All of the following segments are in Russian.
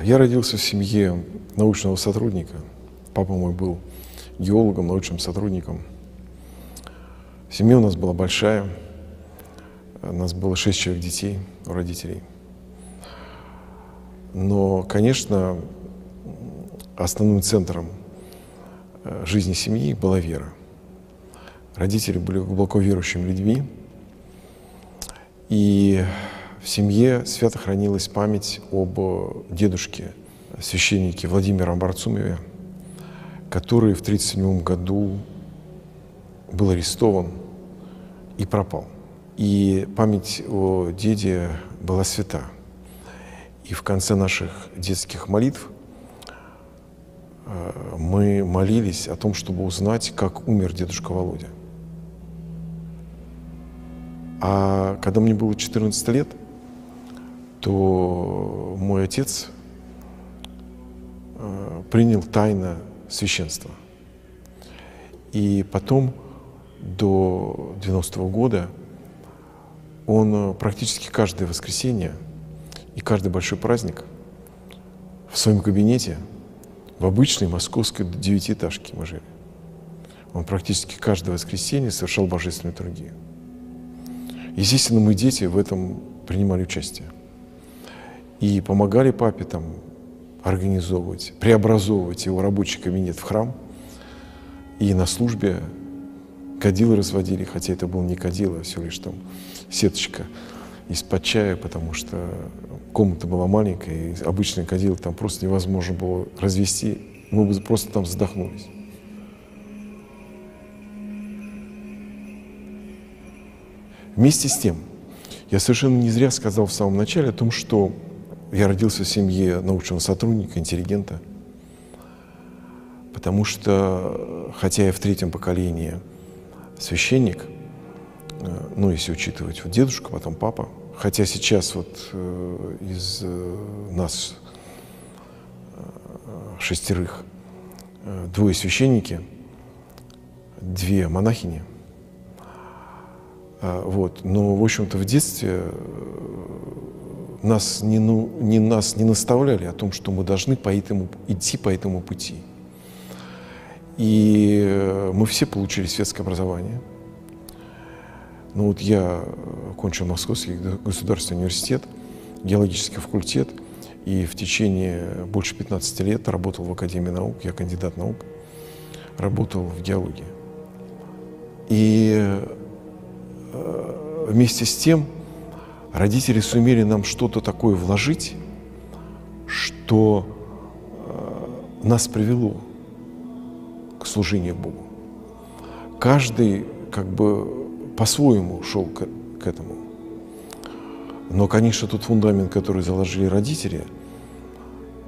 Я родился в семье научного сотрудника. Папа мой был геологом, научным сотрудником. Семья у нас была большая. У нас было шесть человек детей у родителей. Но, конечно, основным центром э, жизни семьи была вера. Родители были глубоко верующими людьми, и в семье свято хранилась память об дедушке, священнике Владимире Барцумеве, который в 1937 году был арестован и пропал. И память о деде была свята. И в конце наших детских молитв э, мы молились о том, чтобы узнать, как умер дедушка Володя. А когда мне было 14 лет, то мой отец э, принял тайно священство. И потом, до 90-го года, он э, практически каждое воскресенье и каждый большой праздник в своем кабинете, в обычной московской девятиэтажке мы жили, он практически каждое воскресенье совершал божественную литургию. Естественно, мы, дети, в этом принимали участие. И помогали папе там организовывать, преобразовывать его рабочий кабинет в храм. И на службе кадилы разводили, хотя это был не кадила, а всего лишь там сеточка из-под чая, потому что комната была маленькая, и обычный кадил там просто невозможно было развести. Мы бы просто там задохнулись. Вместе с тем, я совершенно не зря сказал в самом начале о том, что я родился в семье научного сотрудника, интеллигента, потому что, хотя я в третьем поколении священник, э, ну, если учитывать вот дедушка, потом папа, хотя сейчас вот э, из э, нас шестерых двое священники, две монахини – вот. Но, в общем-то, в детстве э, нас не, ну, не, нас не наставляли о том, что мы должны по этому, идти по этому пути. И э, мы все получили светское образование. Ну вот я окончил Московский государственный университет, геологический факультет, и в течение больше 15 лет работал в Академии наук, я кандидат наук, работал в геологии. И Э, вместе с тем родители сумели нам что-то такое вложить, что э, нас привело к служению Богу. Каждый как бы по-своему шел к, к этому. Но, конечно, тот фундамент, который заложили родители,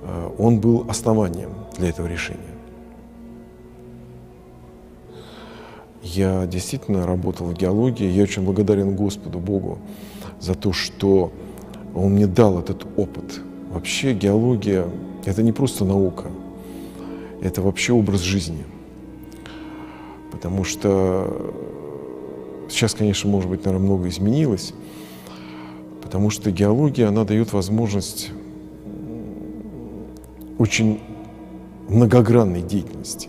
э, он был основанием для этого решения. Я действительно работал в геологии. Я очень благодарен Господу, Богу, за то, что Он мне дал этот опыт. Вообще геология – это не просто наука, это вообще образ жизни. Потому что сейчас, конечно, может быть, наверное, много изменилось, потому что геология, она дает возможность очень многогранной деятельности.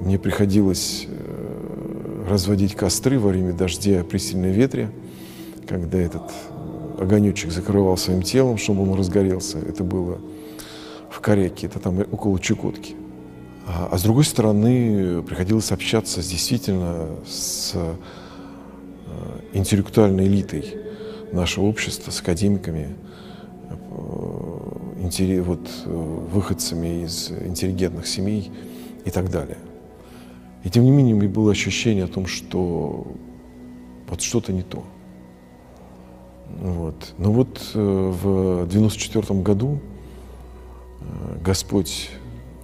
Мне приходилось э, разводить костры во время дождя при сильной ветре, когда этот огонечек закрывал своим телом, чтобы он разгорелся. Это было в Коряке, это там около Чукотки. А, а с другой стороны, приходилось общаться действительно с э, интеллектуальной элитой нашего общества, с академиками, э, вот, выходцами из интеллигентных семей и так далее. И тем не менее, у меня было ощущение о том, что вот что-то не то. Вот. Но вот э, в 94 году э, Господь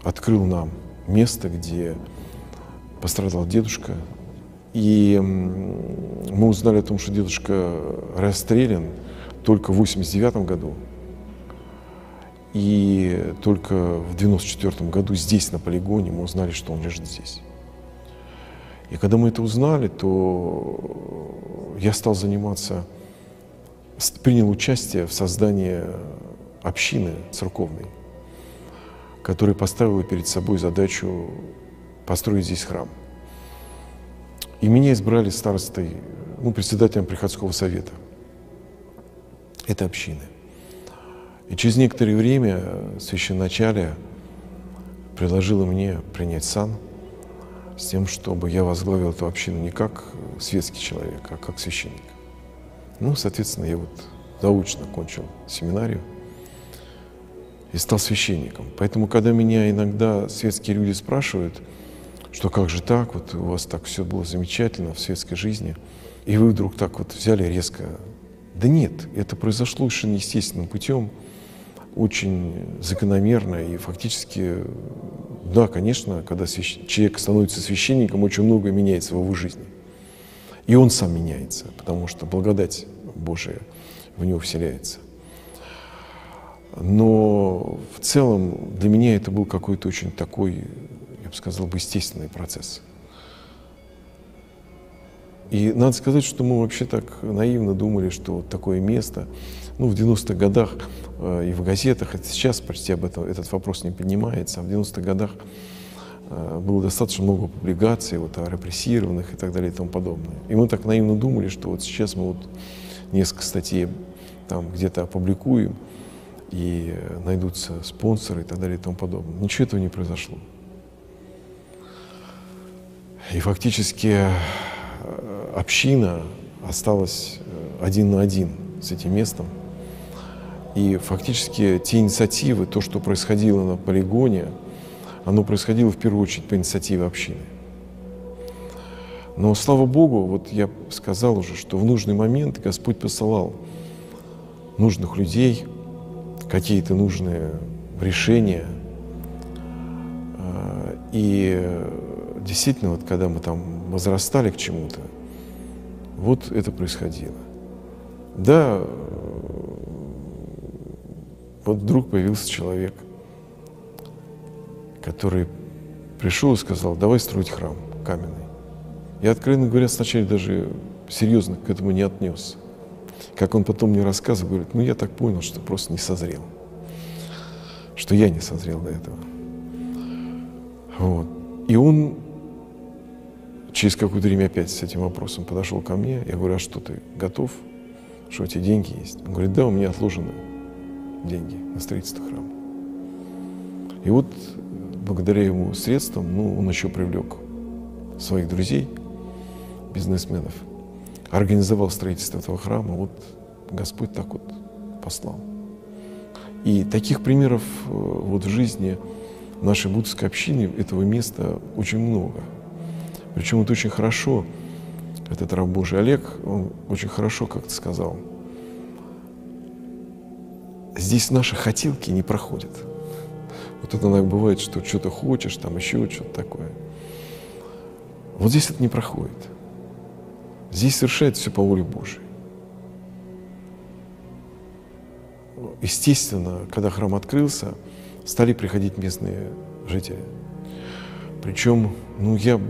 открыл нам место, где пострадал дедушка. И мы узнали о том, что дедушка расстрелян только в 89 году. И только в 94 году здесь, на полигоне, мы узнали, что он лежит здесь. И когда мы это узнали, то я стал заниматься, принял участие в создании общины церковной, которая поставила перед собой задачу построить здесь храм. И меня избрали старостой, ну, председателем приходского совета этой общины. И через некоторое время священначалие предложило мне принять сан с тем, чтобы я возглавил эту общину не как светский человек, а как священник. Ну, соответственно, я вот заочно кончил семинарию и стал священником. Поэтому, когда меня иногда светские люди спрашивают, что как же так, вот у вас так все было замечательно в светской жизни, и вы вдруг так вот взяли резко. Да нет, это произошло совершенно естественным путем, очень закономерно и фактически, да, конечно, когда свящ... человек становится священником, очень многое меняется в его жизни. И он сам меняется, потому что благодать Божия в него вселяется. Но в целом для меня это был какой-то очень такой, я бы сказал, бы естественный процесс. И надо сказать, что мы вообще так наивно думали, что вот такое место, ну, в 90-х годах э, и в газетах, это сейчас почти об этом этот вопрос не поднимается, а в 90-х годах Э, было достаточно много публикаций вот, о репрессированных и так далее и тому подобное. И мы так наивно думали, что вот сейчас мы вот несколько статей там где-то опубликуем, и найдутся спонсоры и так далее и тому подобное. Ничего этого не произошло. И фактически э, община осталась э, один на один с этим местом. И фактически те инициативы, то, что происходило на полигоне, оно происходило в первую очередь по инициативе общины. Но, слава Богу, вот я сказал уже, что в нужный момент Господь посылал нужных людей, какие-то нужные решения. А, и действительно, вот когда мы там возрастали к чему-то, вот это происходило. Да, вот вдруг появился человек, который пришел и сказал, давай строить храм каменный. Я, откровенно говоря, сначала даже серьезно к этому не отнес. Как он потом мне рассказывал, говорит, ну я так понял, что просто не созрел. Что я не созрел до этого. Вот. И он через какое-то время опять с этим вопросом подошел ко мне. Я говорю, а что ты готов? Что у тебя деньги есть? Он говорит, да, у меня отложены деньги на строительство храма. И вот благодаря его средствам, ну, он еще привлек своих друзей, бизнесменов, организовал строительство этого храма. Вот Господь так вот послал. И таких примеров э, вот в жизни нашей буддийской общины, этого места очень много. Причем это очень хорошо, этот раб Божий Олег, он очень хорошо как-то сказал, здесь наши хотелки не проходят. Вот это иногда бывает, что что-то хочешь, там еще что-то такое. Вот здесь это не проходит. Здесь совершается все по воле Божьей. Естественно, когда храм открылся, стали приходить местные жители. Причем, ну, я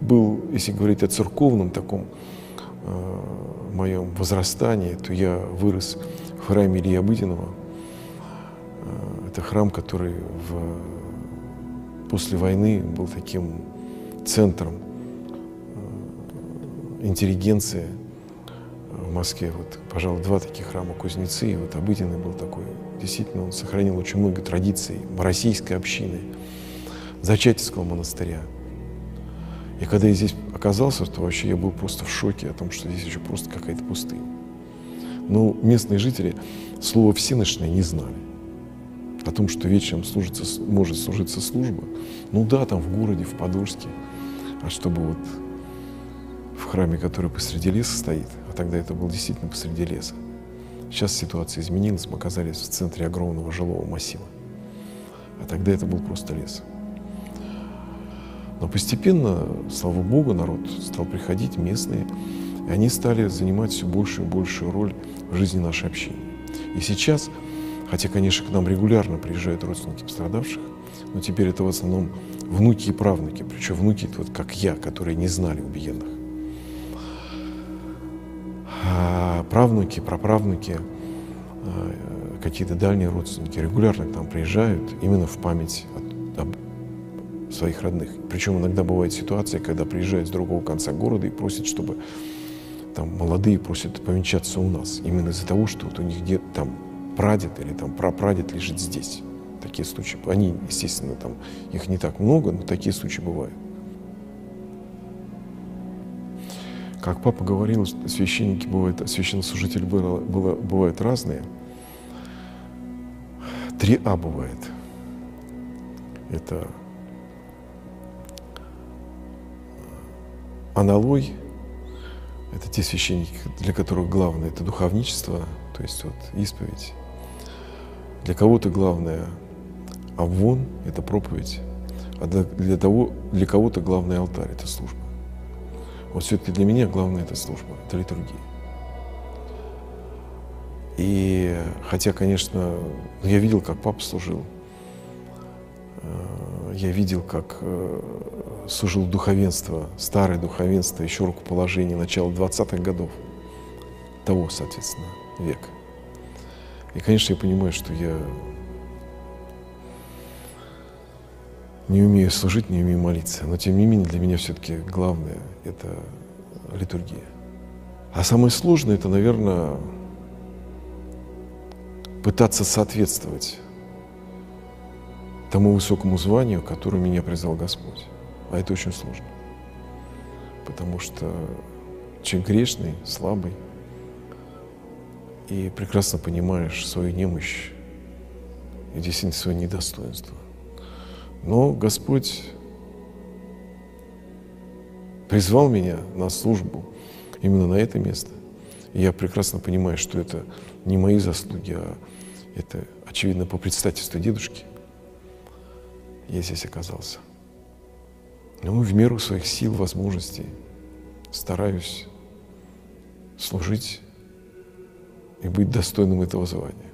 был, если говорить о церковном таком э, моем возрастании, то я вырос храме Ильи Обыденного – это храм, который в, после войны был таким центром э, интеллигенции в Москве. Вот, пожалуй, два таких храма Кузнецы, и вот Обыденный был такой. Действительно, он сохранил очень много традиций российской общины, Зачатевского монастыря. И когда я здесь оказался, то вообще я был просто в шоке о том, что здесь еще просто какая-то пустыня. Но местные жители слово «всеночное» не знали о том, что вечером служится, может служиться служба. Ну да, там в городе, в Подольске. А чтобы вот в храме, который посреди леса стоит, а тогда это был действительно посреди леса. Сейчас ситуация изменилась, мы оказались в центре огромного жилого массива. А тогда это был просто лес. Но постепенно, слава Богу, народ стал приходить, местные, и они стали занимать все большую и большую роль в жизни нашей общины. И сейчас Хотя, конечно, к нам регулярно приезжают родственники пострадавших, но теперь это в основном внуки и правнуки, причем внуки, вот как я, которые не знали убиенных. А правнуки, праправнуки, а, какие-то дальние родственники регулярно к нам приезжают именно в память об своих родных. Причем иногда бывает ситуация, когда приезжают с другого конца города и просят, чтобы там молодые просят повенчаться у нас. Именно из-за того, что вот у них где там прадед или там прапрадед лежит здесь. Такие случаи. Они, естественно, там их не так много, но такие случаи бывают. Как папа говорил, священники бывают, священнослужители было, было, бывают разные. Три А бывает. Это аналой, это те священники, для которых главное это духовничество, то есть вот исповедь. Для кого-то главное авон – это проповедь, а для, того, для кого-то главный алтарь – это служба. Вот все-таки для меня главное – это служба, это литургия. И хотя, конечно, я видел, как папа служил, э, я видел, как служил духовенство, старое духовенство, еще рукоположение начала 20-х годов, того, соответственно, века. И, конечно, я понимаю, что я не умею служить, не умею молиться. Но, тем не менее, для меня все-таки главное – это литургия. А самое сложное – это, наверное, пытаться соответствовать тому высокому званию, которое меня призвал Господь. А это очень сложно. Потому что человек грешный, слабый, и прекрасно понимаешь свою немощь и действительно свое недостоинство. Но Господь призвал меня на службу именно на это место. И я прекрасно понимаю, что это не мои заслуги, а это, очевидно, по предстательству дедушки я здесь оказался. Ну, в меру своих сил, возможностей стараюсь служить и быть достойным этого звания.